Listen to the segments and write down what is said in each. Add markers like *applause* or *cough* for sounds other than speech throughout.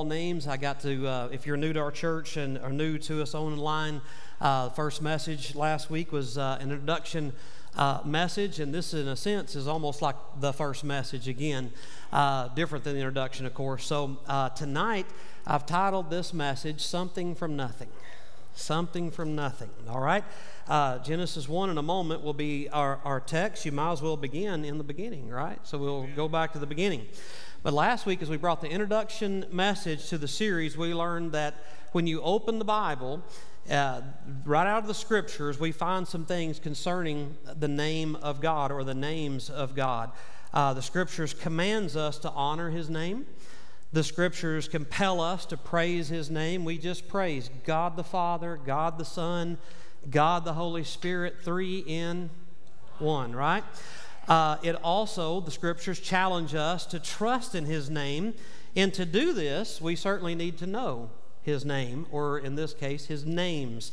all names. I got to, uh, if you're new to our church and are new to us online, uh, first message last week was uh, an introduction uh, message, and this, in a sense, is almost like the first message again, uh, different than the introduction, of course. So uh, tonight, I've titled this message Something from Nothing. Something from Nothing, all right? Uh, Genesis 1 in a moment will be our, our text. You might as well begin in the beginning, right? So we'll go back to the beginning. But last week, as we brought the introduction message to the series, we learned that when you open the Bible, uh, right out of the scriptures, we find some things concerning the name of God or the names of God. Uh, the scriptures commands us to honor His name. The scriptures compel us to praise His name. We just praise God the Father, God the Son, God the Holy Spirit, three in one, right? Uh, it also, the scriptures challenge us to trust in His name. And to do this, we certainly need to know his name, or in this case, his names.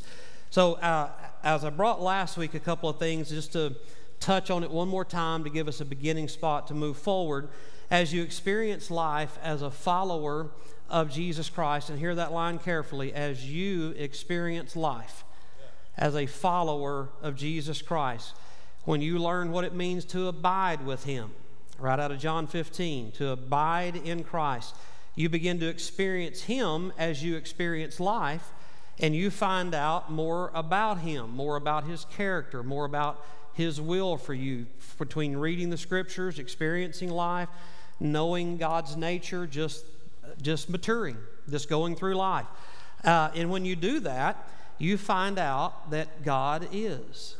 So, uh, as I brought last week a couple of things just to touch on it one more time to give us a beginning spot to move forward, as you experience life as a follower of Jesus Christ, and hear that line carefully, as you experience life as a follower of Jesus Christ, when you learn what it means to abide with Him, right out of John 15, to abide in Christ you begin to experience Him as you experience life, and you find out more about Him, more about His character, more about His will for you between reading the Scriptures, experiencing life, knowing God's nature, just, just maturing, just going through life. Uh, and when you do that, you find out that God is.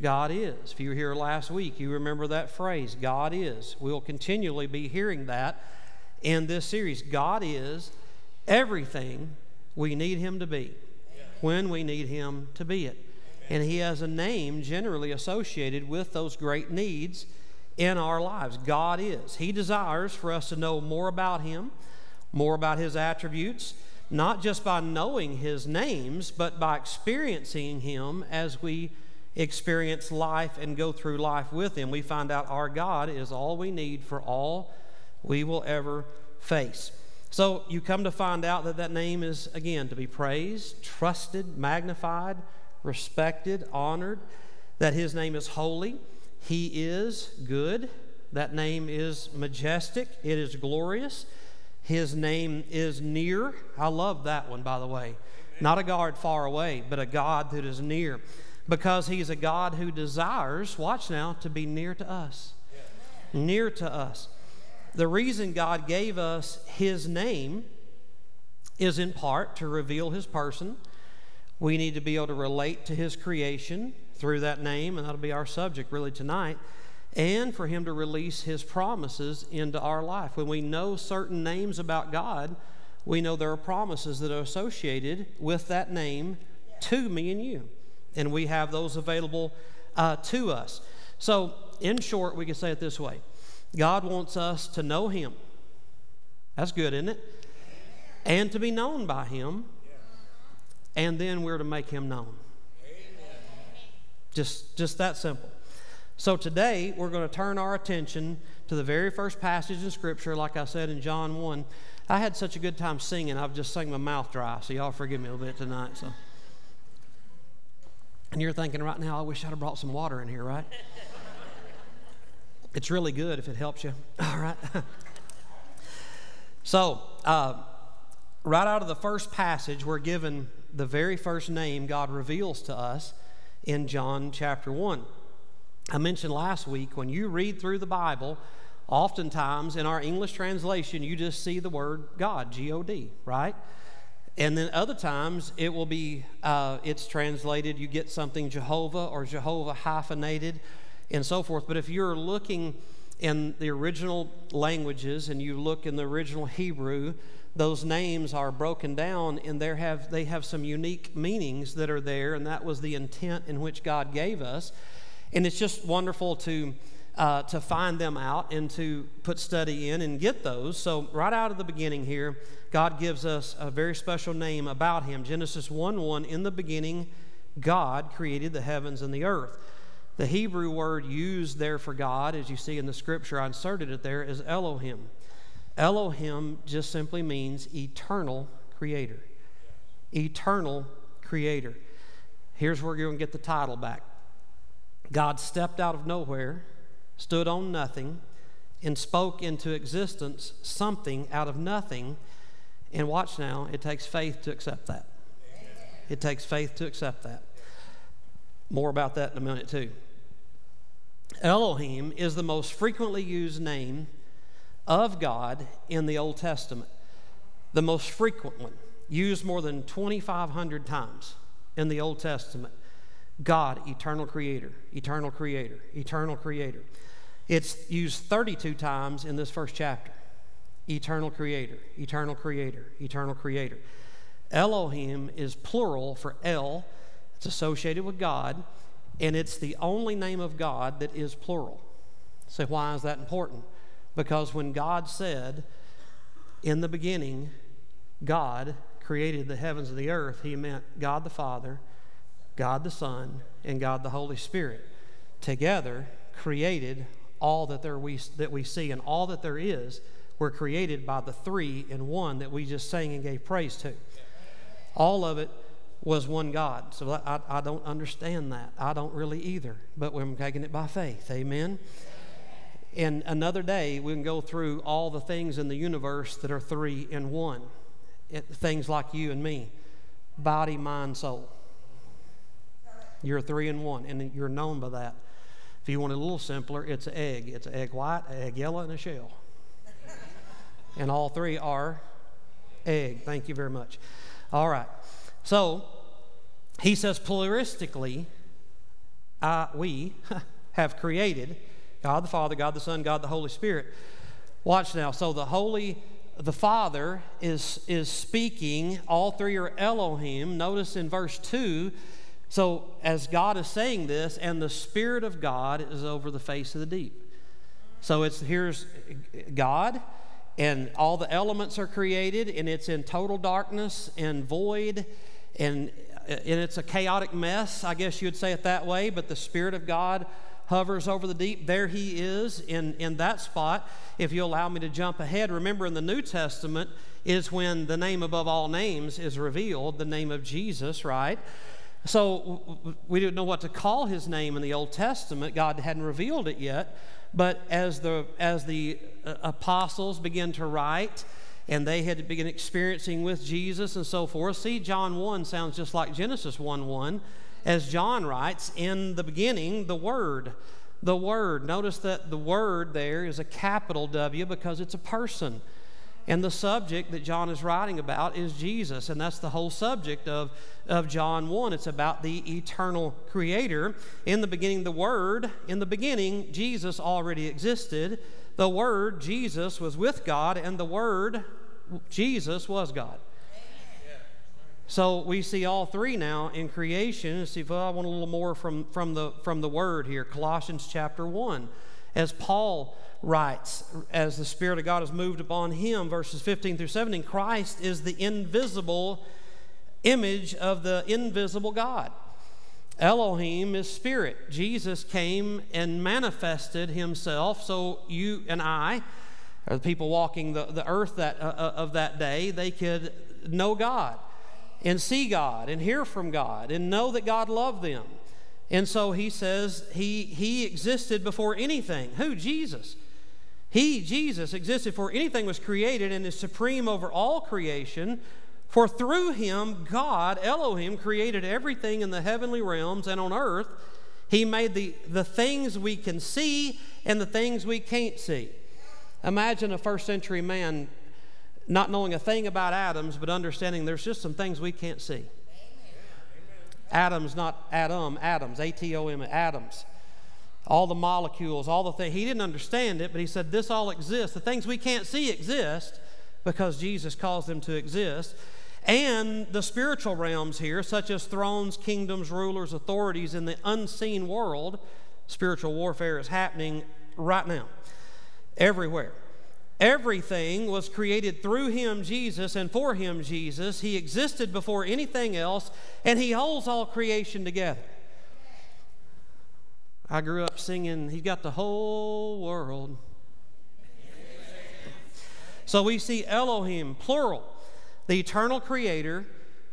God is. If you were here last week, you remember that phrase, God is. We'll continually be hearing that in this series. God is everything we need Him to be when we need Him to be it. And He has a name generally associated with those great needs in our lives. God is. He desires for us to know more about Him, more about His attributes, not just by knowing His names, but by experiencing Him as we experience life and go through life with Him. We find out our God is all we need for all we will ever face. So you come to find out that that name is, again, to be praised, trusted, magnified, respected, honored, that his name is holy, he is good, that name is majestic, it is glorious, his name is near. I love that one, by the way. Not a God far away, but a God that is near. Because he's a God who desires, watch now, to be near to us. Near to us. The reason God gave us His name is in part to reveal His person. We need to be able to relate to His creation through that name, and that'll be our subject really tonight, and for Him to release His promises into our life. When we know certain names about God, we know there are promises that are associated with that name to me and you, and we have those available uh, to us. So, in short, we can say it this way God wants us to know Him. That's good, isn't it? And to be known by Him. And then we're to make Him known. Just, just that simple. So today we're going to turn our attention to the very first passage in Scripture, like I said in John 1. I had such a good time singing, I've just sung my mouth dry, so y'all forgive me a little bit tonight. So. And you're thinking right now, I wish I'd have brought some water in here, right? It's really good if it helps you. *laughs* All right. *laughs* so, uh, right out of the first passage, we're given the very first name God reveals to us in John chapter 1. I mentioned last week when you read through the Bible, oftentimes in our English translation, you just see the word God, G O D, right? And then other times it will be, uh, it's translated, you get something Jehovah or Jehovah hyphenated and so forth. But if you're looking in the original languages and you look in the original Hebrew, those names are broken down and they have, they have some unique meanings that are there, and that was the intent in which God gave us. And it's just wonderful to, uh, to find them out and to put study in and get those. So, right out of the beginning here, God gives us a very special name about Him. Genesis 1 1 In the beginning, God created the heavens and the earth. The Hebrew word used there for God, as you see in the scripture, I inserted it there, is Elohim. Elohim just simply means eternal creator. Eternal creator. Here's where you're going to get the title back God stepped out of nowhere, stood on nothing, and spoke into existence something out of nothing. And watch now, it takes faith to accept that. It takes faith to accept that. More about that in a minute, too. Elohim is the most frequently used name of God in the Old Testament. The most frequent one, used more than 2,500 times in the Old Testament. God, eternal creator, eternal creator, eternal creator. It's used 32 times in this first chapter. Eternal creator, eternal creator, eternal creator. Elohim is plural for El, it's associated with God, and it's the only name of God that is plural. So, why is that important? Because when God said, in the beginning, God created the heavens and the earth, he meant God the Father, God the Son, and God the Holy Spirit. Together created all that there we that we see and all that there is were created by the three in one that we just sang and gave praise to. All of it was one God. So I, I don't understand that. I don't really either. But we're taking it by faith. Amen. And another day, we can go through all the things in the universe that are three in one. It, things like you and me body, mind, soul. You're a three in one, and you're known by that. If you want it a little simpler, it's an egg. It's an egg white, an egg yellow, and a shell. and all three are egg. Thank you very much. All right. So he says pluralistically, I, we *laughs* have created God the Father, God the Son, God the Holy Spirit. Watch now. So the Holy, the Father is, is speaking. All three are Elohim. Notice in verse 2. So as God is saying this, and the Spirit of God is over the face of the deep. So it's here's God, and all the elements are created, and it's in total darkness and void, and, uh, and it's a chaotic mess, I guess you would say it that way, but the Spirit of God hovers over the deep. There he is in, in that spot. If you allow me to jump ahead, remember in the New Testament is when the name above all names is revealed, the name of Jesus, right? So we didn't know what to call his name in the Old Testament. God hadn't revealed it yet. But as the, as the uh, apostles began to write, and they had to begin experiencing with Jesus and so forth. See, John 1 sounds just like Genesis 1 1 as John writes, in the beginning, the Word. The Word. Notice that the Word there is a capital W because it's a person. And the subject that John is writing about is Jesus. And that's the whole subject of, of John 1. It's about the eternal Creator. In the beginning, the Word. In the beginning, Jesus already existed. The Word, Jesus, was with God, and the Word, Jesus, was God. So we see all three now in creation. See, well, I want a little more from, from, the, from the word here. Colossians chapter 1. As Paul writes, as the Spirit of God has moved upon him, verses 15 through 17, Christ is the invisible image of the invisible God. Elohim is spirit. Jesus came and manifested himself so you and I, or the people walking the, the earth that, uh, uh of that day, they could know God and see God and hear from God and know that God loved them. And so he says he, he existed before anything. Who? Jesus. He, Jesus, existed before anything was created and is supreme over all creation. For through him, God, Elohim, created everything in the heavenly realms and on earth. He made the, the things we can see and the things we can't see. Imagine a first century man not knowing a thing about atoms, but understanding there's just some things we can't see. Atoms, not Adam, atoms, A T O M, atoms. All the molecules, all the things. He didn't understand it, but he said this all exists. The things we can't see exist because Jesus caused them to exist. And the spiritual realms here, such as thrones, kingdoms, rulers, authorities in the unseen world, spiritual warfare is happening right now, everywhere. Everything was created through him, Jesus, and for him, Jesus. He existed before anything else, and he holds all creation together. I grew up singing, He's got the whole world. So we see Elohim, plural, the eternal creator,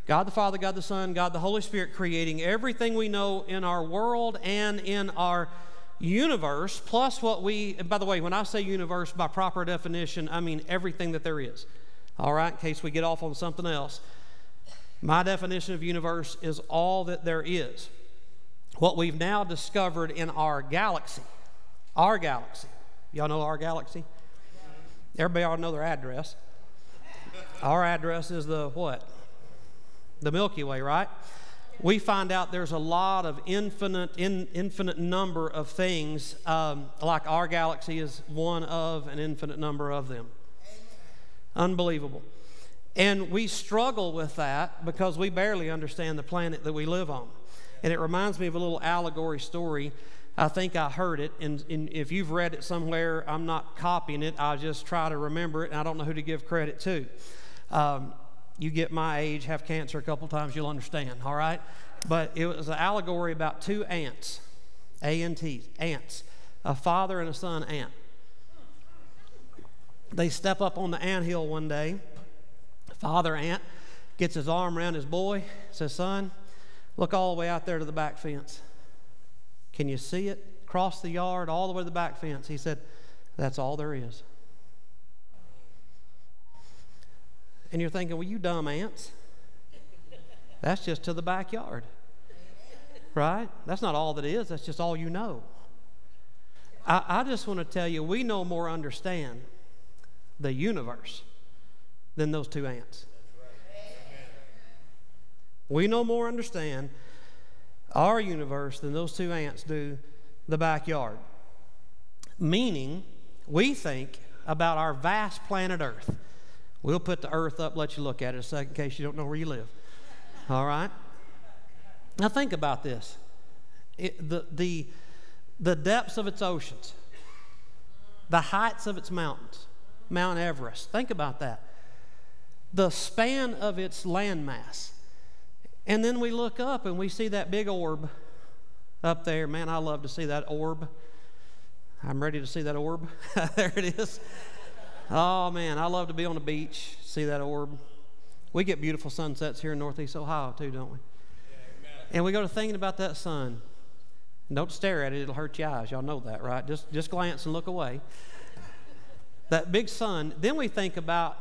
God the Father, God the Son, God the Holy Spirit creating everything we know in our world and in our universe, plus what we, and by the way, when I say universe by proper definition, I mean everything that there is. All right, in case we get off on something else. My definition of universe is all that there is. What we've now discovered in our galaxy, our galaxy. Y'all know our galaxy? Everybody ought to know their address. Our address is the what? The Milky Way, right? We find out there's a lot of infinite, in, infinite number of things, um, like our galaxy is one of an infinite number of them. Unbelievable. And we struggle with that because we barely understand the planet that we live on. And it reminds me of a little allegory story. I think I heard it, and, and, if you've read it somewhere, I'm not copying it. I just try to remember it, and I don't know who to give credit to. Um, you get my age, have cancer a couple times, you'll understand, all right? But it was an allegory about two ants, A N T, ants, a father and a son ant. They step up on the ant hill one day. Father ant gets his arm around his boy, says, Son, look all the way out there to the back fence. Can you see it? Cross the yard, all the way to the back fence. He said, That's all there is. And you're thinking, Well, you dumb ants. That's just to the backyard. Right? That's not all that is, that's just all you know. I, I just want to tell you, we no more understand the universe than those two ants. We no more understand our universe than those two ants do the backyard. Meaning, we think about our vast planet Earth. We'll put the Earth up, let you look at it a second in case you don't know where you live. All right? Now, think about this it, the, the, the depths of its oceans, the heights of its mountains, Mount Everest. Think about that. The span of its landmass. And then we look up and we see that big orb up there. Man, I love to see that orb. I'm ready to see that orb. *laughs* there it is. Oh, man, I love to be on the beach, see that orb. We get beautiful sunsets here in Northeast Ohio, too, don't we? Yeah, and we go to thinking about that sun. don't stare at it, it'll hurt your eyes. Y'all know that, right? Just, just glance and look away. that big sun. Then we think about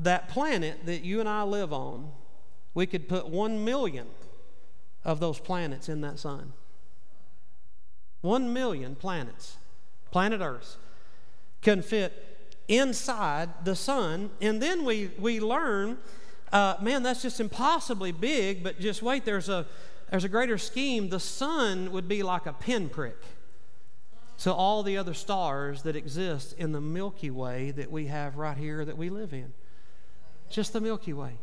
that planet that you and I live on we could put one million of those planets in that sun. One million planets, planet Earth, can fit inside the sun. And then we, we learn, uh, man, that's just impossibly big, but just wait, there's a, there's a greater scheme. The sun would be like a pinprick to all the other stars that exist in the Milky Way that we have right here that we live in. Just the Milky Way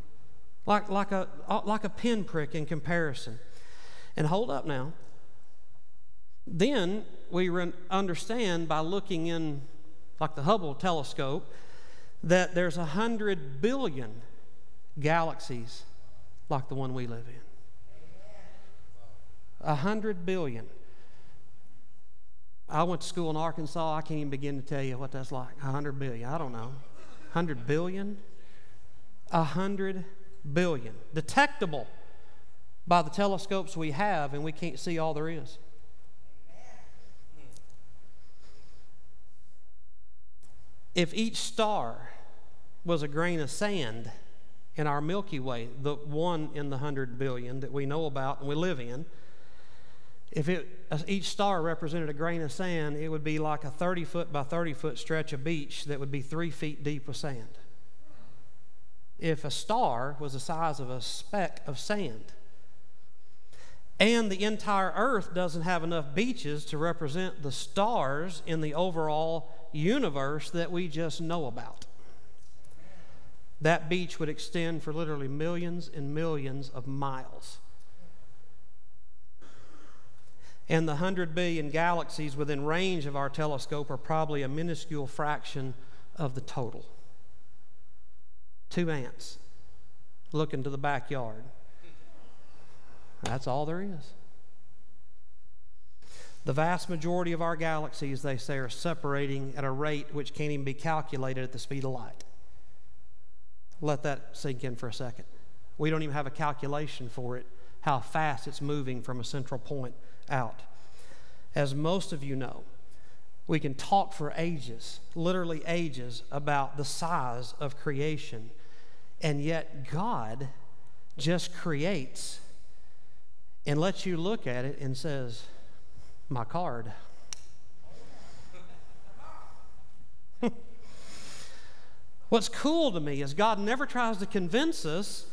like, like, a, like a pinprick in comparison. And hold up now. Then we understand by looking in, like the Hubble telescope, that there's a hundred billion galaxies like the one we live in. A hundred billion. I went to school in Arkansas. I can't even begin to tell you what that's like. A hundred billion. I don't know. Hundred billion? A hundred billion. Detectable by the telescopes we have, and we can't see all there is. If each star was a grain of sand in our Milky Way, the one in the hundred billion that we know about and we live in, if it, each star represented a grain of sand, it would be like a 30 foot by 30 foot stretch of beach that would be three feet deep with sand if a star was the size of a speck of sand. And the entire earth doesn't have enough beaches to represent the stars in the overall universe that we just know about. That beach would extend for literally millions and millions of miles. And the 100 billion galaxies within range of our telescope are probably a minuscule fraction of the total two ants looking to the backyard. That's all there is. The vast majority of our galaxies, they say, are separating at a rate which can't even be calculated at the speed of light. Let that sink in for a second. We don't even have a calculation for it, how fast it's moving from a central point out. As most of you know, we can talk for ages, literally ages, about the size of creation. And yet, God just creates and lets you look at it and says, My card. *laughs* What's cool to me is God never tries to convince us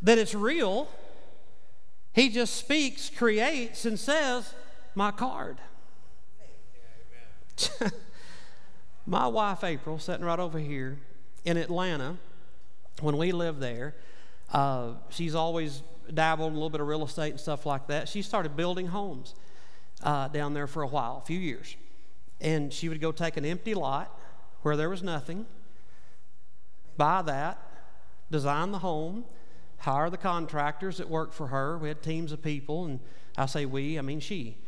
that it's real. He just speaks, creates, and says, My card. *laughs* My wife, April, sitting right over here in Atlanta, when we lived there, uh, she's always dabbled in a little bit of real estate and stuff like that. She started building homes uh, down there for a while, a few years. And she would go take an empty lot where there was nothing, buy that, design the home, hire the contractors that worked for her. We had teams of people, and I say we, I mean she.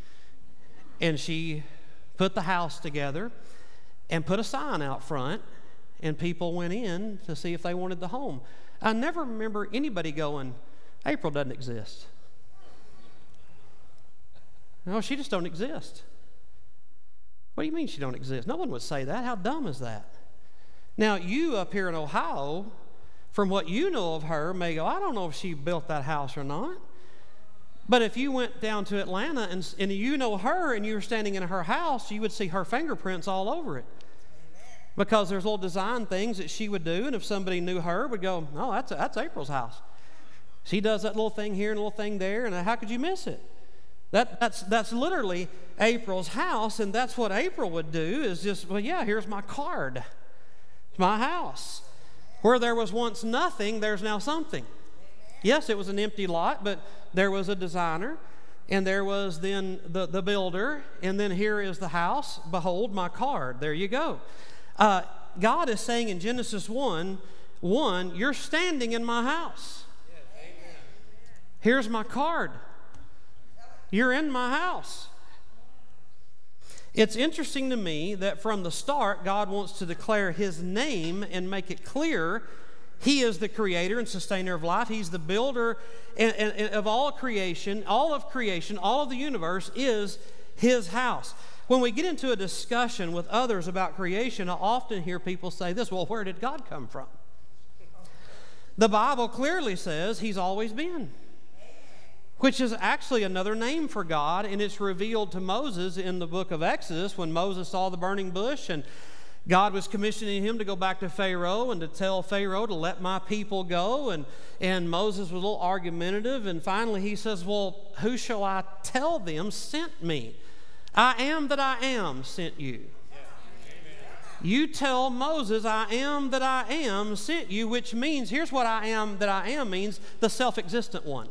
And she put the house together and put a sign out front, and people went in to see if they wanted the home. I never remember anybody going, April doesn't exist. No, she just don't exist. What do you mean she don't exist? No one would say that. How dumb is that? Now, you up here in Ohio, from what you know of her, may go, I don't know if she built that house or not. But if you went down to Atlanta and, and you know her and you were standing in her house, you would see her fingerprints all over it. Because there's little design things that she would do, and if somebody knew her, would go, "Oh, that's that's April's house." She does that little thing here and a little thing there, and how could you miss it? That, that's, that's literally April's house, and that's what April would do is just, well, yeah, here's my card. It's my house. Where there was once nothing, there's now something. Yes, it was an empty lot, but there was a designer, and there was then the, the builder, and then here is the house. Behold, my card. There you go. Uh, God is saying in Genesis 1 1, you're standing in my house. Here's my card. You're in my house. It's interesting to me that from the start, God wants to declare His name and make it clear He is the creator and sustainer of life. He's the builder and, and, and of all creation. All of creation, all of the universe is His house. When we get into a discussion with others about creation, I often hear people say this well, where did God come from? The Bible clearly says He's always been which is actually another name for God, and it's revealed to Moses in the book of Exodus when Moses saw the burning bush and God was commissioning him to go back to Pharaoh and to tell Pharaoh to let my people go. And, and Moses was a little argumentative. And finally he says, Well, who shall I tell them sent me? I am that I am sent you. You tell Moses, I am that I am sent you, which means, here's what I am that I am means the self existent one.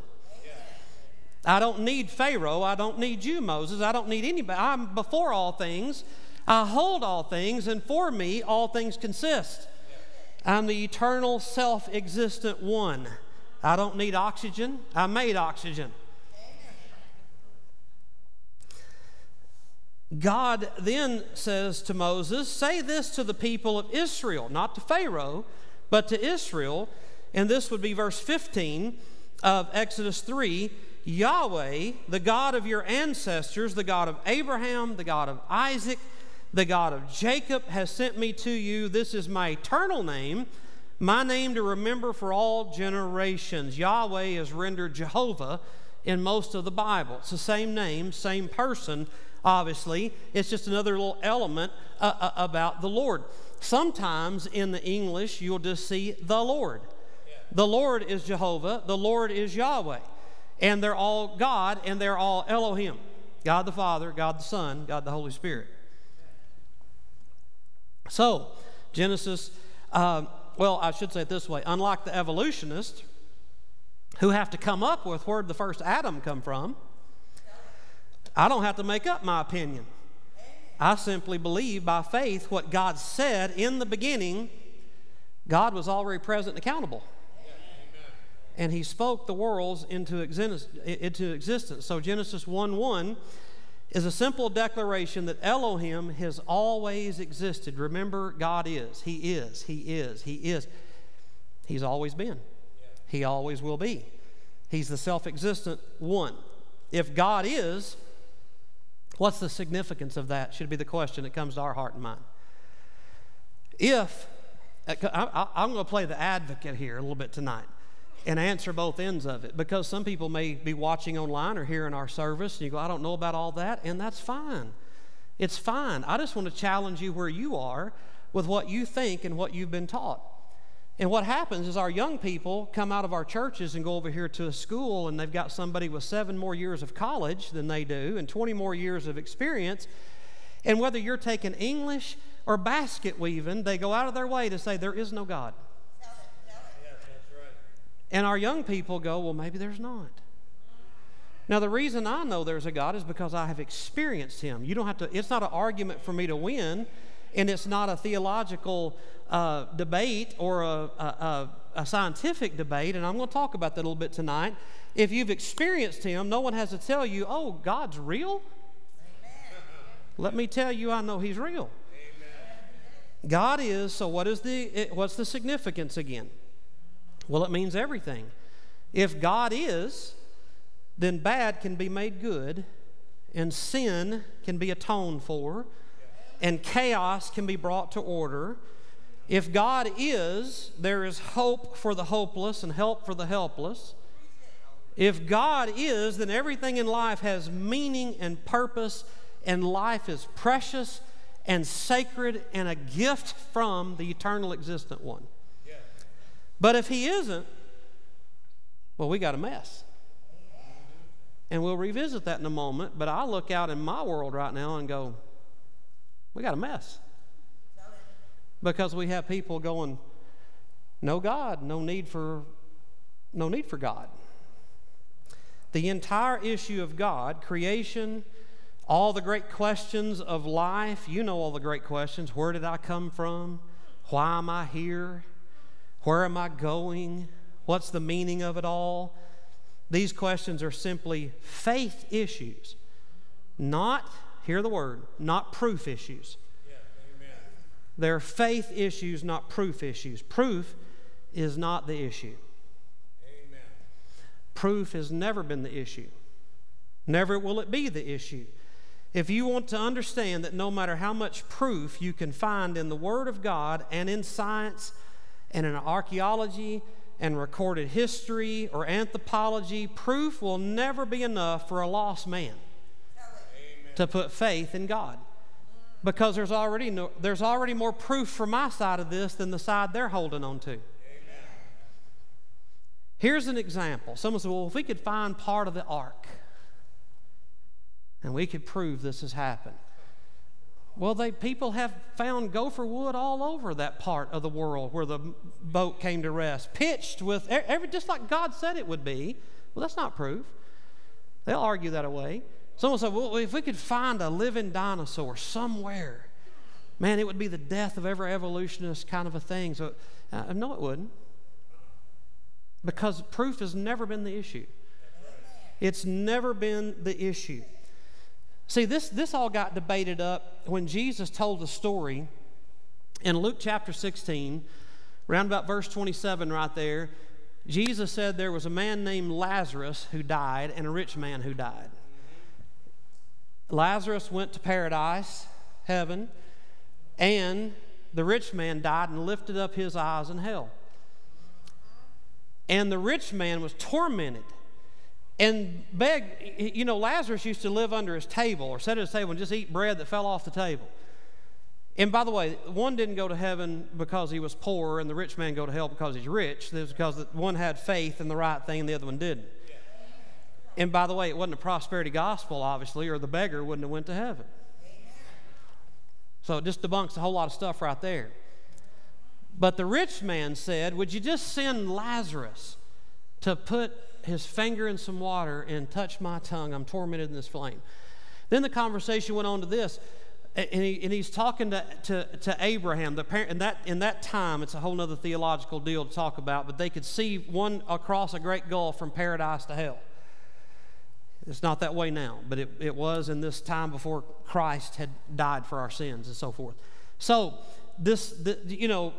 I don't need Pharaoh. I don't need you, Moses. I don't need anybody. I'm before all things. I hold all things, and for me, all things consist. I'm the eternal, self existent one. I don't need oxygen. I made oxygen. God then says to Moses, Say this to the people of Israel, not to Pharaoh, but to Israel. And this would be verse 15 of Exodus 3 Yahweh, the God of your ancestors, the God of Abraham, the God of Isaac, the God of Jacob, has sent me to you. This is my eternal name, my name to remember for all generations. Yahweh is rendered Jehovah in most of the Bible. It's the same name, same person, obviously. It's just another little element uh, uh, about the Lord. Sometimes in the English, you'll just see the Lord. The Lord is Jehovah, the Lord is Yahweh and they're all God, and they're all Elohim God the Father, God the Son, God the Holy Spirit. So, Genesis, uh, well, I should say it this way unlike the evolutionists who have to come up with where the first Adam come from, I don't have to make up my opinion. I simply believe by faith what God said in the beginning, God was already present and accountable and he spoke the worlds into, existence. So Genesis 1 1 is a simple declaration that Elohim has always existed. Remember, God is. He is. He is. He is. He's always been, He always will be. He's the self existent one. If God is, what's the significance of that? Should be the question that comes to our heart and mind. If, I'm going to play the advocate here a little bit tonight and answer both ends of it because some people may be watching online or hearing our service and you go, I don't know about all that, and that's fine. It's fine. I just want to challenge you where you are with what you think and what you've been taught. And what happens is our young people come out of our churches and go over here to a school and they've got somebody with seven more years of college than they do and 20 more years of experience. And whether you're taking English or basket weaving, they go out of their way to say there is no God. And our young people go, well, maybe there's not. Now, the reason I know there's a God is because I have experienced Him. You don't have to, it's not an argument for me to win, and it's not a theological uh, debate or a, a, a, scientific debate, and I'm going to talk about that a little bit tonight. If you've experienced Him, no one has to tell you, oh, God's real. Amen. Let me tell you, I know He's real. Amen. God is, so what is the, what's the significance again? Well, it means everything. If God is, then bad can be made good, and sin can be atoned for, and chaos can be brought to order. If God is, there is hope for the hopeless and help for the helpless. If God is, then everything in life has meaning and purpose, and life is precious and sacred and a gift from the eternal existent one. But if he isn't, well, we got a mess. And we'll revisit that in a moment. But I look out in my world right now and go, we got a mess. Because we have people going, no God, no need for no need for God. The entire issue of God, creation, all the great questions of life, you know all the great questions. Where did I come from? Why am I here? Where am I going? What's the meaning of it all? These questions are simply faith issues, not, hear the word, not proof issues. Yeah, They're faith issues, not proof issues. Proof is not the issue. Amen. Proof has never been the issue. Never will it be the issue. If you want to understand that no matter how much proof you can find in the Word of God and in science and in archaeology and recorded history or anthropology, proof will never be enough for a lost man to put faith in God. Because there's already, no, there's already more proof from my side of this than the side they're holding on to. Amen. Here's an example. Someone said, well, if we could find part of the ark and we could prove this has happened. Well, they, people have found gopher wood all over that part of the world where the boat came to rest, pitched with every, just like God said it would be. Well, that's not proof. They'll argue that away. Someone said, well, if we could find a living dinosaur somewhere, man, it would be the death of every evolutionist kind of a thing. So, uh, no, it wouldn't. Because proof has never been the issue. It's never been the issue. See, this, this all got debated up when Jesus told the story in Luke chapter 16, around about verse 27 right there. Jesus said there was a man named Lazarus who died and a rich man who died. Lazarus went to paradise, heaven, and the rich man died and lifted up his eyes in hell. And the rich man was tormented and beg, you know, Lazarus used to live under his table or sit at his table and just eat bread that fell off the table. And by the way, one didn't go to heaven because he was poor, and the rich man go to hell because he's rich. Was because one had faith in the right thing, and the other one didn't. And by the way, it wasn't a prosperity gospel, obviously, or the beggar wouldn't have went to heaven. So it just debunks a whole lot of stuff right there. But the rich man said, Would you just send Lazarus to put his finger in some water and touch my tongue. I'm tormented in this flame. Then the conversation went on to this. And, he, and he's talking to, to, to Abraham. The parent, in, that, in that time, it's a whole other theological deal to talk about, but they could see one across a great gulf from paradise to hell. It's not that way now, but it, it was in this time before Christ had died for our sins and so forth. So, this, the, you know,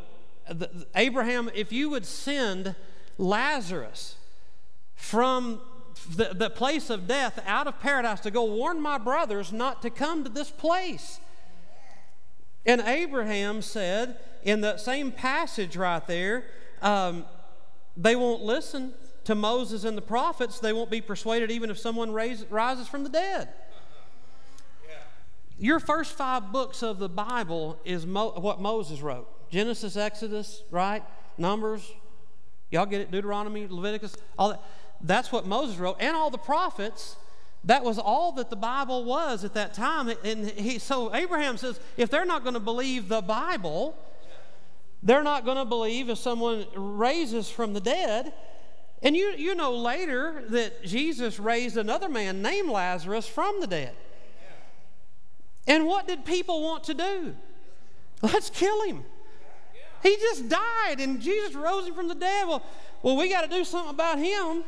the, Abraham, if you would send Lazarus from the, the place of death out of paradise to go warn my brothers not to come to this place. And Abraham said in that same passage right there, um, they won't listen to Moses and the prophets. They won't be persuaded even if someone raise, rises from the dead. Your first five books of the Bible is Mo- what Moses wrote Genesis, Exodus, right? Numbers. Y'all get it? Deuteronomy, Leviticus, all that. That's what Moses wrote, and all the prophets. That was all that the Bible was at that time. And he, so Abraham says, if they're not going to believe the Bible, they're not going to believe if someone raises from the dead. And you, you know later that Jesus raised another man named Lazarus from the dead. And what did people want to do? Let's kill him. He just died and Jesus rose him from the dead. Well, well we got to do something about him.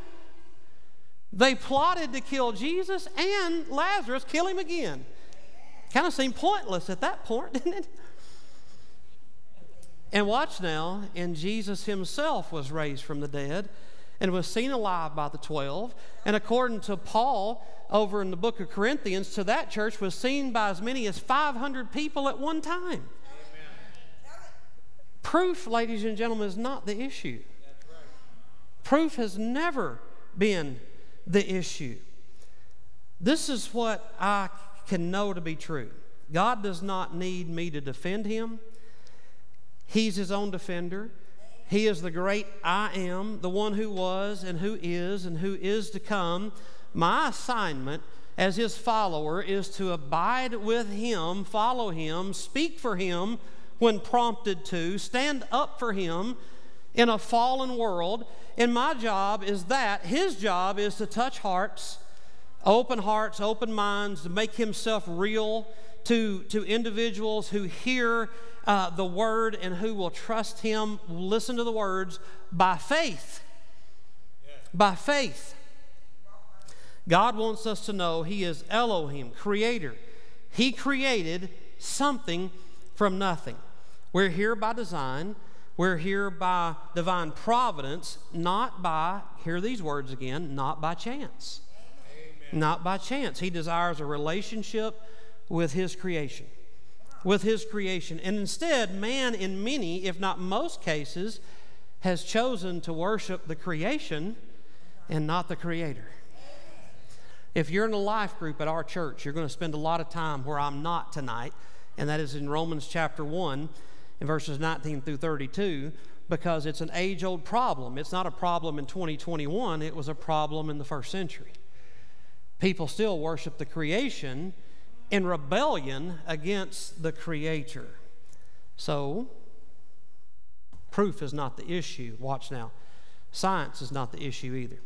They plotted to kill Jesus and Lazarus, kill him again. Kind of seemed pointless at that point, *laughs* didn't it? And watch now, and Jesus himself was raised from the dead and was seen alive by the 12. And according to Paul, over in the book of Corinthians, to that church was seen by as many as 500 people at one time. Amen. Proof, ladies and gentlemen, is not the issue. Right. Proof has never been the issue. This is what I can know to be true. God does not need me to defend him. He's his own defender. He is the great I am, the one who was and who is and who is to come. My assignment as his follower is to abide with him, follow him, speak for him when prompted to, stand up for him in a fallen world. And my job is that. His job is to touch hearts, open hearts, open minds, to make himself real to, to individuals who hear uh, the word and who will trust him, listen to the words by faith. Yeah. By faith. God wants us to know He is Elohim, creator. He created something from nothing. We're here by design. We're here by divine providence, not by, hear these words again, not by chance. Amen. Not by chance. He desires a relationship with His creation. With His creation. And instead, man, in many, if not most cases, has chosen to worship the creation and not the Creator. If you're in a life group at our church, you're going to spend a lot of time where I'm not tonight, and that is in Romans chapter 1 in verses 19 through 32 because it's an age old problem. It's not a problem in 2021, it was a problem in the first century. People still worship the creation in rebellion against the Creator. So, proof is not the issue. Watch now. Science is not the issue either.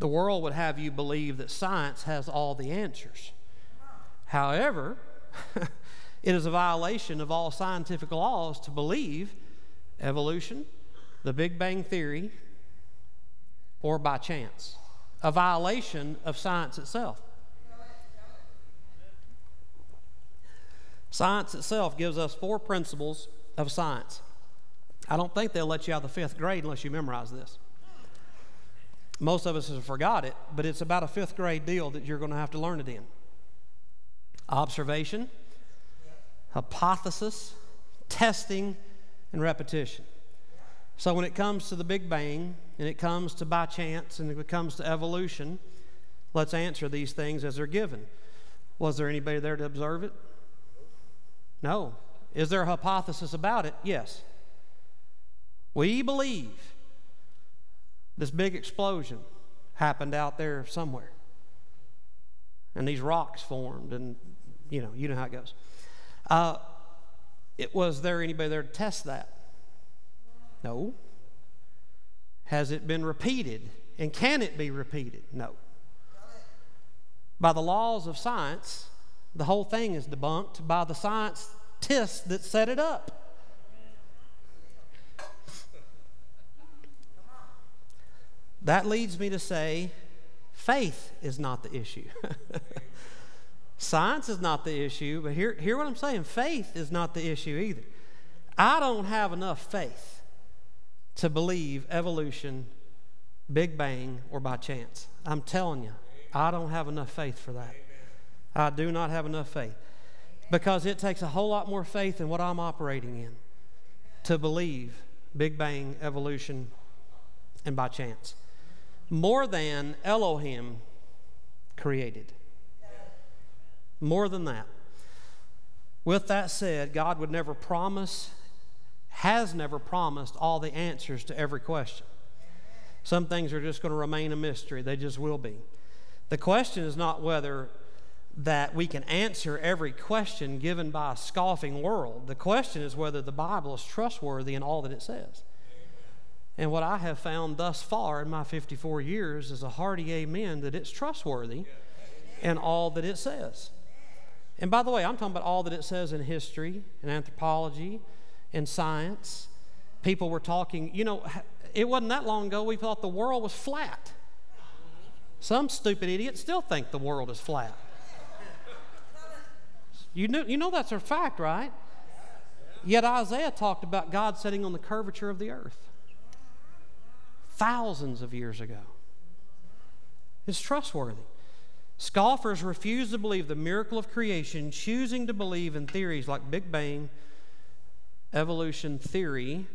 The world would have you believe that science has all the answers. However, *laughs* It is a violation of all scientific laws to believe evolution, the Big Bang Theory, or by chance. A violation of science itself. Science itself gives us four principles of science. I don't think they'll let you out of the fifth grade unless you memorize this. Most of us have forgot it, but it's about a fifth grade deal that you're going to have to learn it in. Observation, hypothesis, testing, and repetition. So when it comes to the Big Bang, and it comes to by chance, and it comes to evolution, let's answer these things as they're given. Was there anybody there to observe it? No. Is there a hypothesis about it? Yes. We believe this big explosion happened out there somewhere. And these rocks formed, and you know, you know how it goes. Uh, it, was there anybody there to test that? No. Has it been repeated? And can it be repeated? No. By the laws of science, the whole thing is debunked by the science scientists that set it up. That leads me to say faith is not the issue. *laughs* Science is not the issue, but hear, hear what I'm saying. Faith is not the issue either. I don't have enough faith to believe evolution, Big Bang, or by chance. I'm telling you, I don't have enough faith for that. I do not have enough faith because it takes a whole lot more faith than what I'm operating in to believe Big Bang, evolution, and by chance. More than Elohim created. More than that. With that said, God would never promise, has never promised all the answers to every question. Some things are just going to remain a mystery, they just will be. The question is not whether that we can answer every question given by a scoffing world. The question is whether the Bible is trustworthy in all that it says. And what I have found thus far in my 54 years is a hearty amen that it's trustworthy in all that it says. And by the way, I'm talking about all that it says in history, in anthropology, in science. People were talking, you know, it wasn't that long ago we thought the world was flat. Some stupid idiots still think the world is flat. You know, you know that's a fact, right? Yet Isaiah talked about God sitting on the curvature of the earth thousands of years ago. It's trustworthy. Scoffers refuse to believe the miracle of creation, choosing to believe in theories like Big Bang, evolution theory,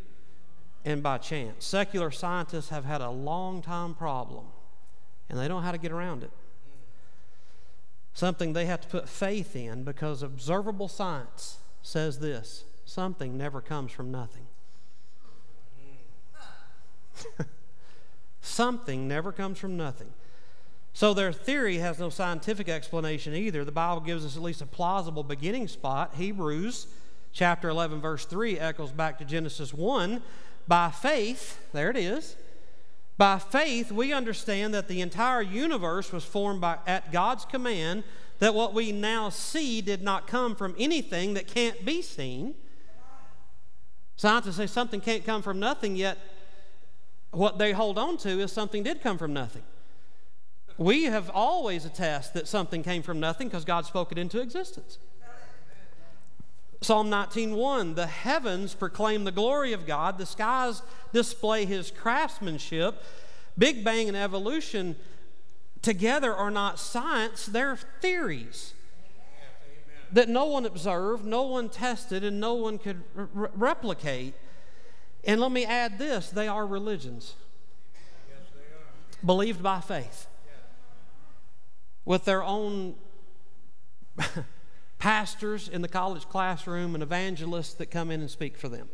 and by chance. Secular scientists have had a long time problem, and they don't know how to get around it. Something they have to put faith in because observable science says this something never comes from nothing. *laughs* something never comes from nothing. So their theory has no scientific explanation either. The Bible gives us at least a plausible beginning spot. Hebrews chapter 11 verse 3 echoes back to Genesis 1. By faith, there it is. By faith, we understand that the entire universe was formed by, at God's command, that what we now see did not come from anything that can't be seen. Scientists say something can't come from nothing, yet what they hold on to is something did come from nothing. We have always attested that something came from nothing because God spoke it into existence. Psalm 19:1 The heavens proclaim the glory of God, the skies display his craftsmanship. Big Bang and evolution together are not science, they're theories that no one observed, no one tested, and no one could re- replicate. And let me add this they are religions yes, they are. believed by faith with their own *laughs* pastors in the college classroom and evangelists that come in and speak for them.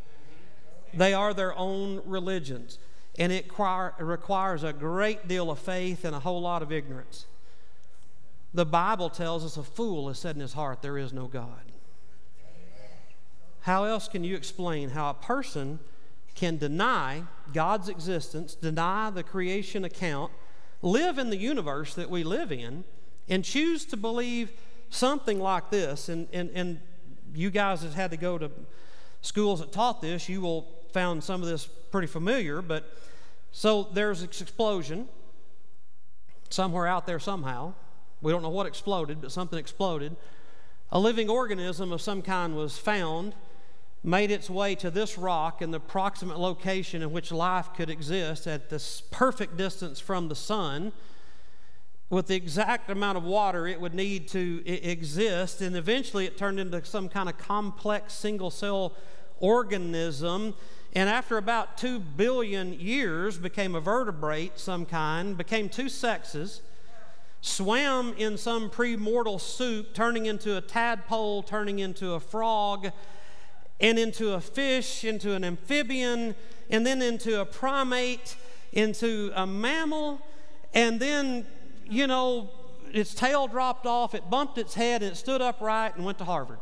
They are their own religions, and it requires a great deal of faith and a whole lot of ignorance. The Bible tells us a fool has said in his heart, There is no God. How else can you explain how a person can deny God's existence, deny the creation account, live in the universe that we live in, and choose to believe something like this, and, and, and you guys have had to go to schools that taught this, you will found some of this pretty familiar, but so there's this explosion somewhere out there somehow. We don't know what exploded, but something exploded. A living organism of some kind was found, made its way to this rock in the proximate location in which life could exist at this perfect distance from the sun with the exact amount of water it would need to exist. And eventually it turned into some kind of complex single cell organism. And after about two billion years, became a vertebrate, some kind, became two sexes, swam in some primordial soup, turning into a tadpole, turning into a frog, and into a fish, into an amphibian, and then into a primate, into a mammal, and then you know, its tail dropped off, it bumped its head, and it stood upright and went to Harvard.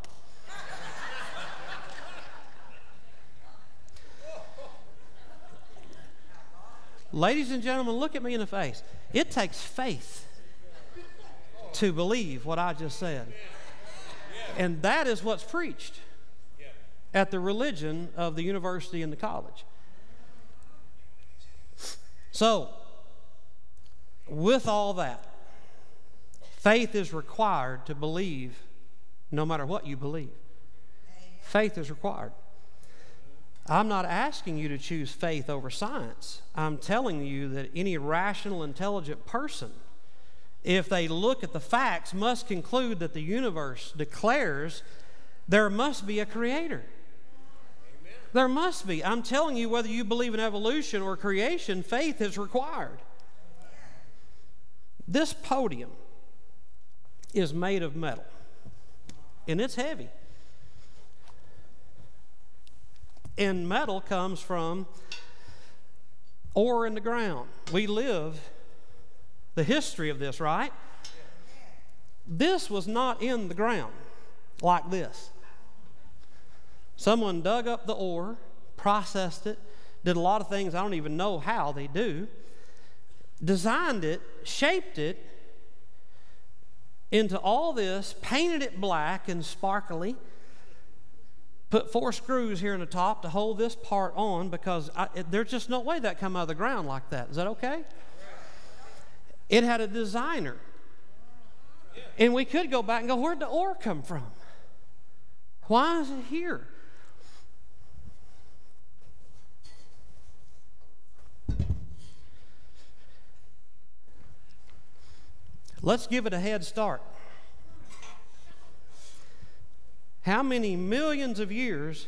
Ladies and gentlemen, look at me in the face. It takes faith to believe what I just said. And that is what's preached at the religion of the university and the college. So, with all that, faith is required to believe no matter what you believe. Faith is required. I'm not asking you to choose faith over science. I'm telling you that any rational, intelligent person, if they look at the facts, must conclude that the universe declares there must be a creator. There must be. I'm telling you, whether you believe in evolution or creation, faith is required. This podium is made of metal, and it's heavy. And metal comes from ore in the ground. We live the history of this, right? This was not in the ground like this. Someone dug up the ore, processed it, did a lot of things I don't even know how they do, designed it, shaped it into all this, painted it black and sparkly put four screws here in the top to hold this part on because I, there's just no way that come out of the ground like that. Is that okay? It had a designer. And we could go back and go, where'd the ore come from? Why is it here? Let's give it a head start. How many millions of years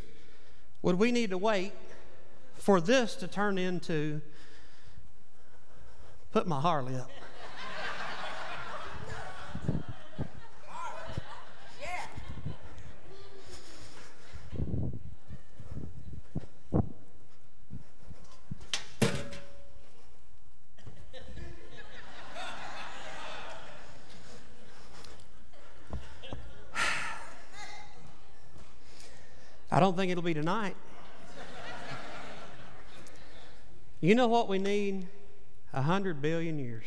would we need to wait for this to turn into put my Harley up? I don't think it'll be tonight. you know what we need? A hundred billion years.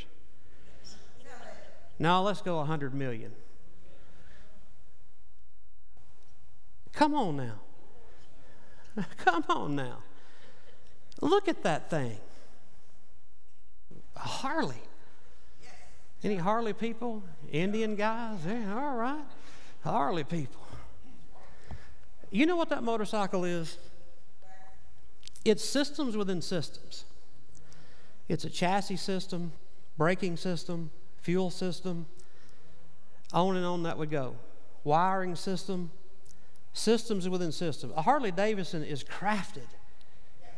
Now let's go a hundred million. Come on now. *laughs* Come on now. Look at that thing. A Harley. Any Harley people? Indian guys? Yeah, all right. Harley people. You know what that motorcycle is? It's systems within systems. It's a chassis system, braking system, fuel system, on and on that would go. Wiring system, systems within systems. A Harley Davidson is crafted,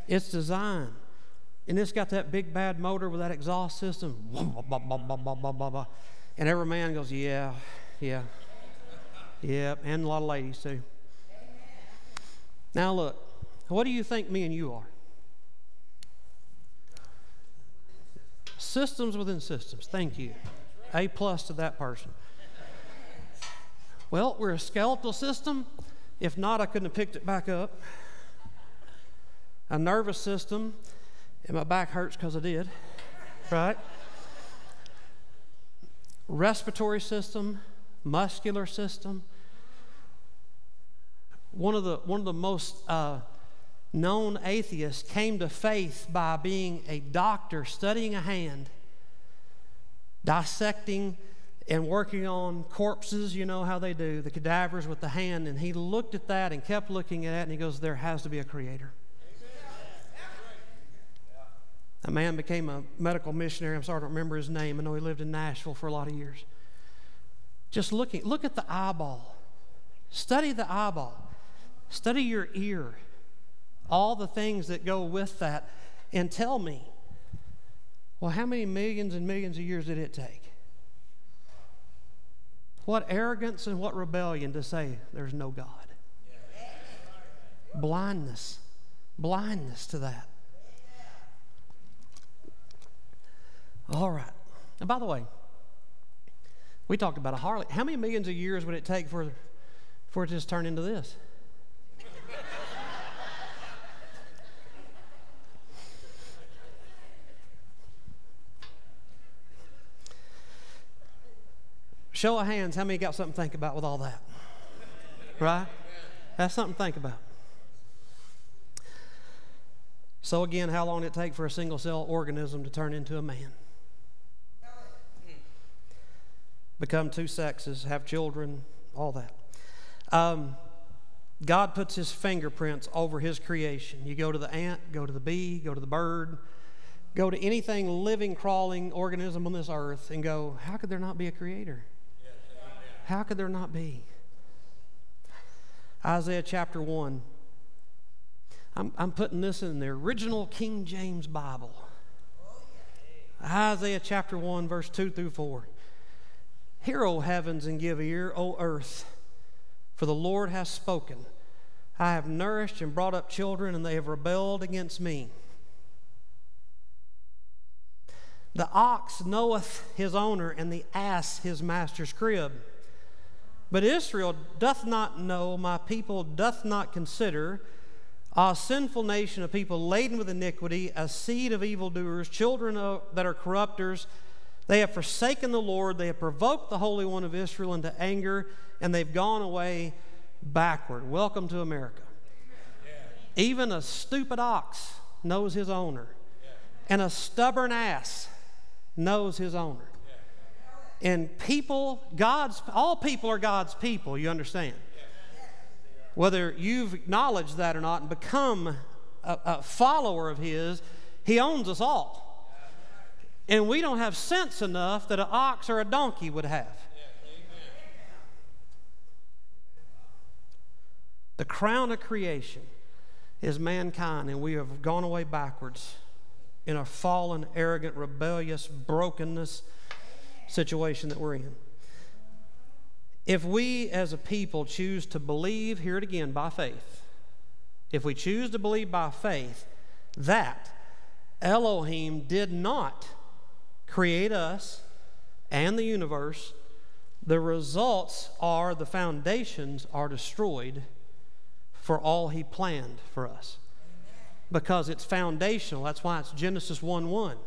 it's designed, and it's got that big bad motor with that exhaust system. And every man goes, Yeah, yeah, yeah, and a lot of ladies too. Now, look, what do you think me and you are? Systems within systems. Thank you. A plus to that person. Well, we're a skeletal system. If not, I couldn't have picked it back up. A nervous system, and my back hurts because I did, right? Respiratory system, muscular system, one of the, one of the most uh, known atheists came to faith by being a doctor, studying a hand, dissecting and working on corpses, you know how they do, the cadavers with the hand. And he looked at that and kept looking at it, and he goes, There has to be a creator. A man became a medical missionary. I'm sorry, I don't remember his name. I know he lived in Nashville for a lot of years. Just looking, look at the eyeball. Study the eyeball. Study your ear, all the things that go with that, and tell me, well, how many millions and millions of years did it take? What arrogance and what rebellion to say there's no God. Blindness, blindness to that. All right. And by the way, we talked about a Harley. How many millions of years would it take for, for it to just turn into this? Show of hands, how many got something to think about with all that? Right? That's something to think about. So, again, how long did it take for a single cell organism to turn into a man? Become two sexes, have children, all that. Um, God puts his fingerprints over his creation. You go to the ant, go to the bee, go to the bird, go to anything living, crawling organism on this earth and go, how could there not be a creator? How could there not be? Isaiah chapter 1. I'm, I'm putting this in the original King James Bible. Isaiah chapter 1, verse 2 through 4. Hear, O heavens, and give ear, O earth, for the Lord has spoken. I have nourished and brought up children, and they have rebelled against me. The ox knoweth his owner, and the ass his master's crib. But Israel doth not know, my people doth not consider, a sinful nation of people laden with iniquity, a seed of evildoers, children of, that are corrupters. They have forsaken the Lord, they have provoked the Holy One of Israel into anger, and they've gone away backward. Welcome to America. Yeah. Even a stupid ox knows his owner, yeah. and a stubborn ass knows his owner. And people, God's, all people are God's people, you understand? Whether you've acknowledged that or not and become a, a follower of His, He owns us all. And we don't have sense enough that an ox or a donkey would have. The crown of creation is mankind, and we have gone away backwards in a fallen, arrogant, rebellious, brokenness situation that we're in. If we as a people choose to believe, hear it again, by faith, if we choose to believe by faith that Elohim did not create us and the universe, the results are the foundations are destroyed for all he planned for us. Because it's foundational. That's why it's Genesis 1 1.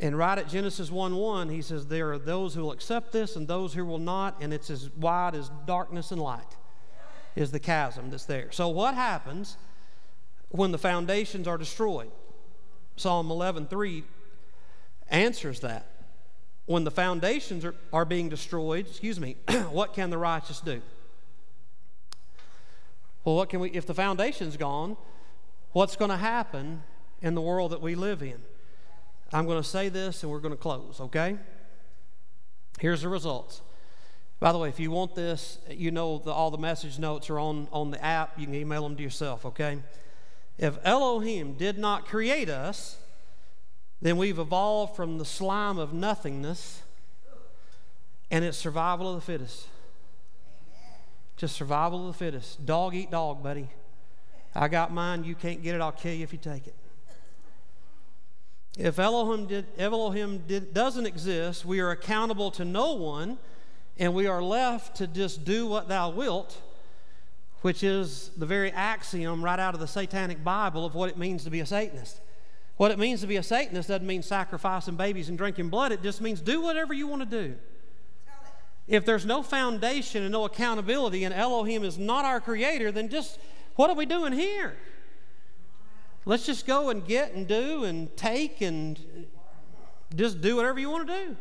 And right at Genesis 1 1, he says, There are those who will accept this and those who will not, and it's as wide as darkness and light is the chasm that's there. So, what happens when the foundations are destroyed? Psalm 11 3 answers that. When the foundations are, are being destroyed, excuse me, *clears throat* what can the righteous do? Well, what can we, if the foundation's gone, what's going to happen in the world that we live in? I'm going to say this and we're going to close, okay? Here's the results. By the way, if you want this, you know the, all the message notes are on, on the app. You can email them to yourself, okay? If Elohim did not create us, then we've evolved from the slime of nothingness and it's survival of the fittest. Just survival of the fittest. Dog eat dog, buddy. I got mine. You can't get it. I'll kill you if you take it. If Elohim, did, Elohim did, doesn't exist, we are accountable to no one, and we are left to just do what thou wilt, which is the very axiom right out of the Satanic Bible of what it means to be a Satanist. What it means to be a Satanist doesn't mean sacrificing babies and drinking blood, it just means do whatever you want to do. If there's no foundation and no accountability, and Elohim is not our creator, then just what are we doing here? Let's just go and get and do and take and just do whatever you want to do.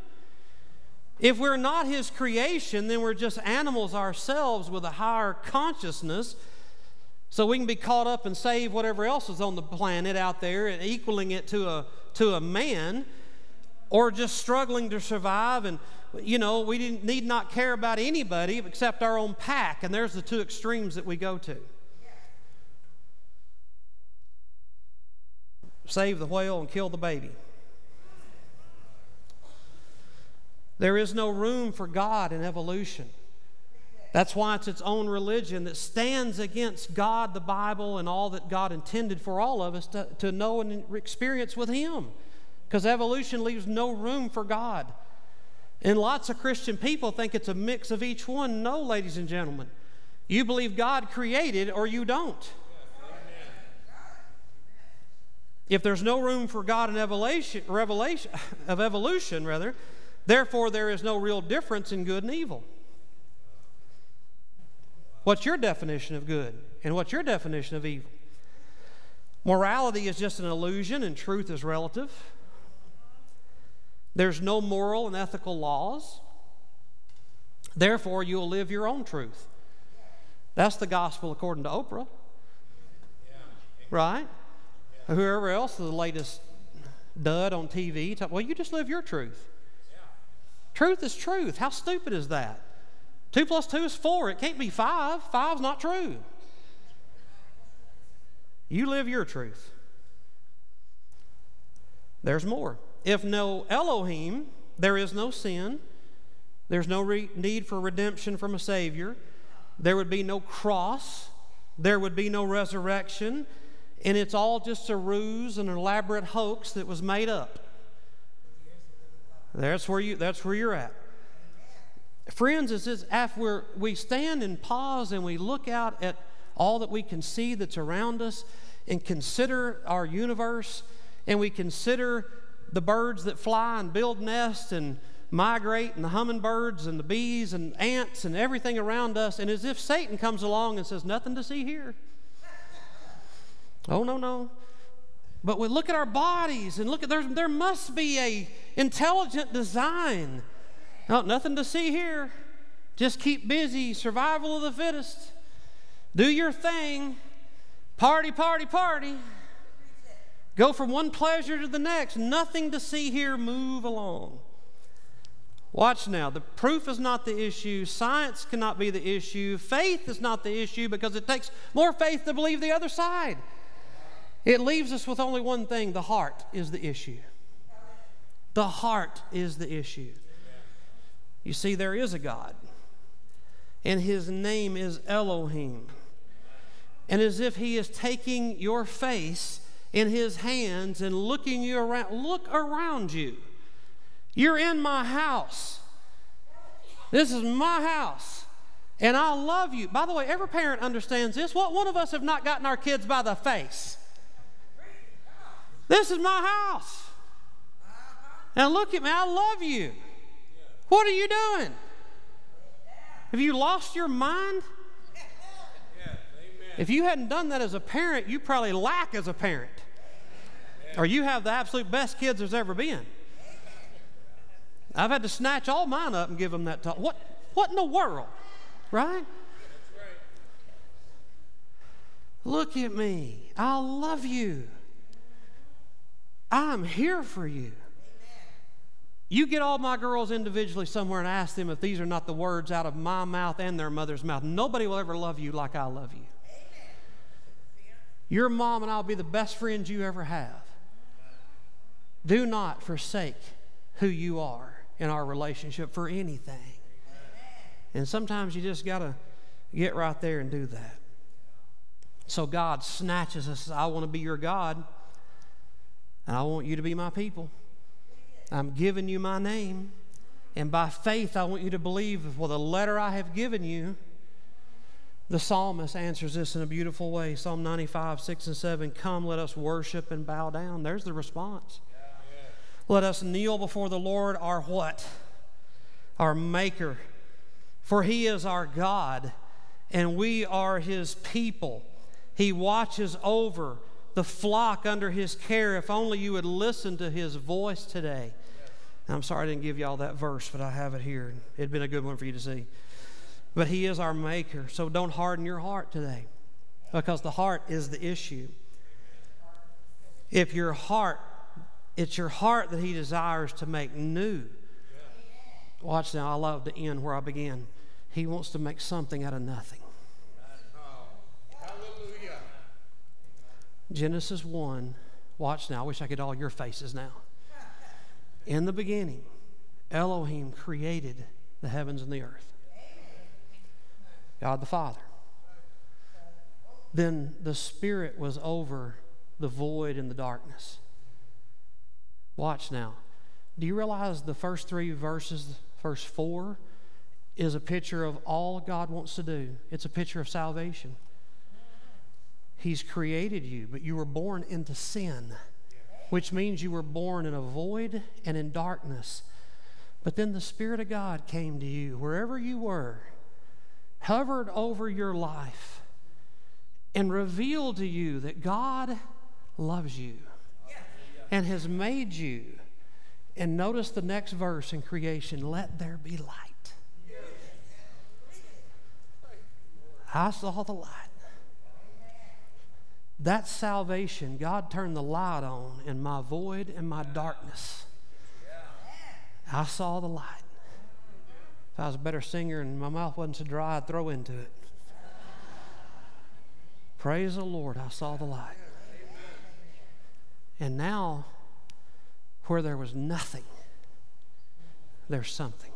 If we're not His creation, then we're just animals ourselves with a higher consciousness. So we can be caught up and save whatever else is on the planet out there, equaling it to a, to a man, or just struggling to survive and you know, we need not care about anybody except our own pack. And there's the two extremes that we go to. Save the whale and kill the baby. There is no room for God in evolution. That's why it's its own religion that stands against God, the Bible, and all that God intended for all of us to, to know and experience with Him. Because evolution leaves no room for God. And lots of Christian people think it's a mix of each one. No, ladies and gentlemen. You believe God created or you don't. If there's no room for God in evolution, revelation *laughs* of evolution, rather, therefore there is no real difference in good and evil. What's your definition of good and what's your definition of evil? Morality is just an illusion and truth is relative. There's no moral and ethical laws. Therefore, you'll live your own truth. That's the gospel according to Oprah. Right? Whoever else is the latest dud on TV. Talk, well, you just live your truth. Truth is truth. How stupid is that? Two plus two is four. It can't be five. Five's not true. You live your truth. There's more. If no Elohim, there is no sin. There's no re- need for redemption from a Savior. There would be no cross. There would be no resurrection. And it's all just a ruse, and an elaborate hoax that was made up. That's where, you, that's where you're at. Friends, as if we stand and pause and we look out at all that we can see that's around us and consider our universe and we consider the birds that fly and build nests and migrate and the hummingbirds and the bees and ants and everything around us and as if Satan comes along and says, Nothing to see here. Oh, no, no. But we look at our bodies and look at there, there must be a intelligent design. No, nothing to see here. Just keep busy, survival of the fittest. Do your thing. Party, party, party. Go from one pleasure to the next. Nothing to see here. Move along. Watch now. The proof is not the issue. Science cannot be the issue. Faith is not the issue because it takes more faith to believe the other side. It leaves us with only one thing the heart is the issue. The heart is the issue. You see, there is a God, and his name is Elohim. And as if he is taking your face in his hands and looking you around, look around you. You're in my house. This is my house. And I love you. By the way, every parent understands this. What one of us have not gotten our kids by the face? This is my house. Now look at me, I love you. What are you doing? Have you lost your mind? If you hadn't done that as a parent, you probably lack as a parent. Or you have the absolute best kids there's ever been. I've had to snatch all mine up and give them that talk. What, what in the world? Right? Look at me. I love you. I'm here for you. You get all my girls individually somewhere and ask them if these are not the words out of my mouth and their mother's mouth. Nobody will ever love you like I love you. Your mom and I will be the best friends you ever have. Do not forsake who you are in our relationship for anything. And sometimes you just got to get right there and do that. So God snatches us. I want to be your God. And I want you to be my people. I'm giving you my name. And by faith, I want you to believe well, the letter I have given you. The psalmist answers this in a beautiful way. Psalm 95, 6 and 7. Come, let us worship and bow down. There's the response. Let us kneel before the Lord, our what? Our Maker. For he is our God, and we are his people. He watches over the flock under his care. If only you would listen to his voice today. I'm sorry I didn't give you all that verse, but I have it here. It'd been a good one for you to see. But he is our maker. So don't harden your heart today because the heart is the issue. If your heart, it's your heart that he desires to make new. Watch now, I love the end where I began. He wants to make something out of nothing. Genesis 1. Watch now. I wish I could all your faces now. In the beginning, Elohim created the heavens and the earth. God the Father. Then the Spirit was over the void and the darkness. Watch now. Do you realize the first three verses, verse 4, is a picture of all God wants to do? It's a picture of salvation. He's created you, but you were born into sin, which means you were born in a void and in darkness. But then the Spirit of God came to you, wherever you were, hovered over your life, and revealed to you that God loves you and has made you. And notice the next verse in creation let there be light. I saw the light. That salvation, God turned the light on in my void and my darkness. I saw the light. If I was a better singer and my mouth wasn't so dry, I'd throw into it. Praise the Lord, I saw the light. And now, where there was nothing, there's something.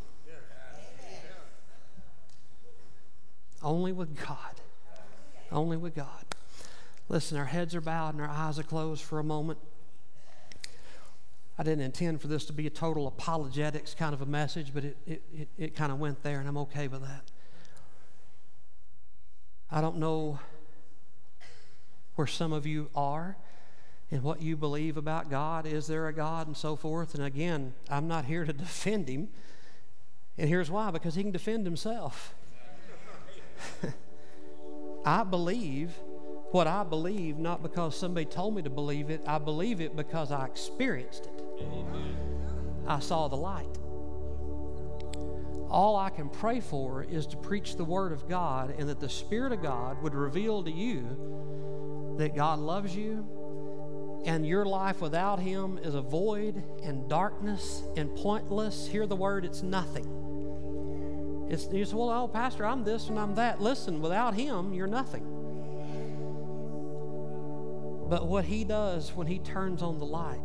Only with God. Only with God. Listen, our heads are bowed and our eyes are closed for a moment. I didn't intend for this to be a total apologetics kind of a message, but it, it, it, it kind of went there, and I'm okay with that. I don't know where some of you are and what you believe about God. Is there a God and so forth? And again, I'm not here to *laughs* defend him. And here's why because he can defend himself. *laughs* I believe what I believe not because somebody told me to believe it, I believe it because I experienced it. I saw the light. All I can pray for is to preach the Word of God and that the Spirit of God would reveal to you that God loves you and your life without Him is a void and darkness and pointless. Hear the word, it's nothing. It's, you say, well, oh, Pastor, I'm this and I'm that. Listen, without Him, you're nothing. But what He does when He turns on the light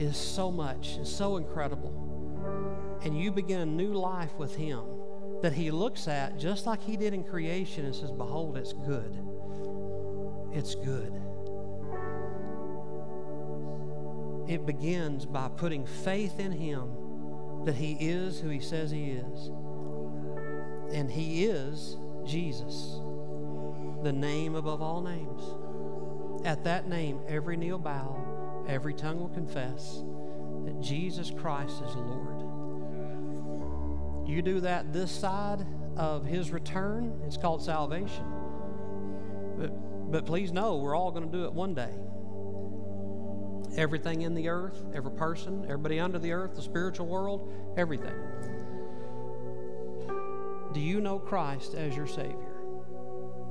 is so much, is so incredible. And you begin a new life with Him that He looks at just like He did in creation and says, Behold, it's good. It's good. It begins by putting faith in Him that He is who He says He is. And He is Jesus, the name above all names. At that name, every knee will bow every tongue will confess that Jesus Christ is Lord. You do that this side of his return, it's called salvation. But, but please know, we're all going to do it one day. Everything in the earth, every person, everybody under the earth, the spiritual world, everything. Do you know Christ as your Savior?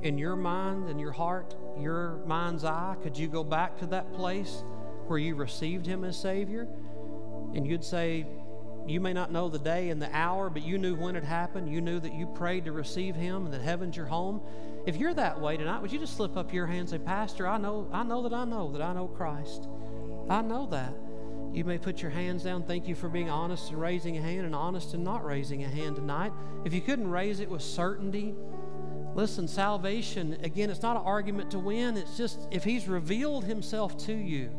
In your mind and your heart, your mind's eye, could you go back to that place where you received Him as Savior, and you'd say, you may not know the day and the hour, but you knew when it happened. You knew that you prayed to receive Him and that heaven's your home. If you're that way tonight, would you just slip up your hand and say, Pastor, I know, I know that I know that I know Christ. I know that. You may put your hands down. Thank you for being honest and raising a hand, and honest and not raising a hand tonight. If you couldn't raise it with certainty, listen, salvation, again, it's not an argument to win. It's just if He's revealed Himself to you,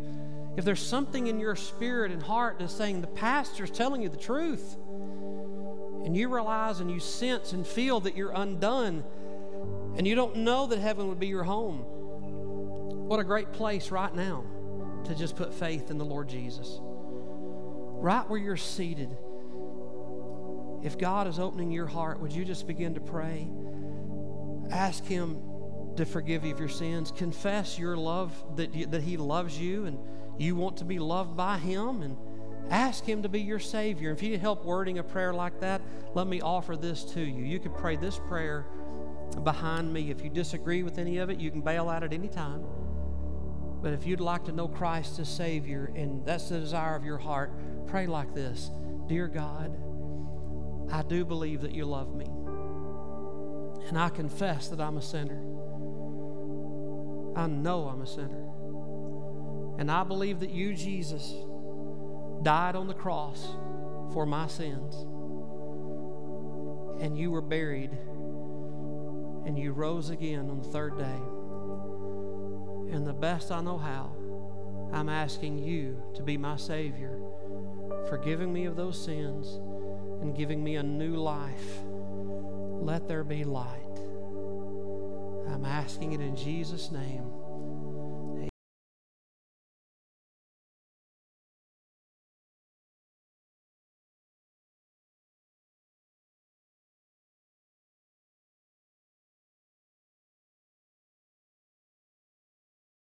if there's something in your spirit and heart that's saying the pastor's telling you the truth, and you realize and you sense and feel that you're undone, and you don't know that heaven would be your home, what a great place right now to just put faith in the Lord Jesus. Right where you're seated, if God is opening your heart, would you just begin to pray? Ask Him to forgive you of your sins. Confess your love that, you, that He loves you and you want to be loved by Him and ask Him to be your Savior. If you need help wording a prayer like that, let me offer this to you. You can pray this prayer behind me. If you disagree with any of it, you can bail out at any time. But if you'd like to know Christ as Savior and that's the desire of your heart, pray like this Dear God, I do believe that you love me. And I confess that I'm a sinner. I know I'm a sinner. And I believe that you, Jesus, died on the cross for my sins. And you were buried. And you rose again on the third day. And the best I know how, I'm asking you to be my Savior, forgiving me of those sins and giving me a new life. Let there be light. I'm asking it in Jesus' name.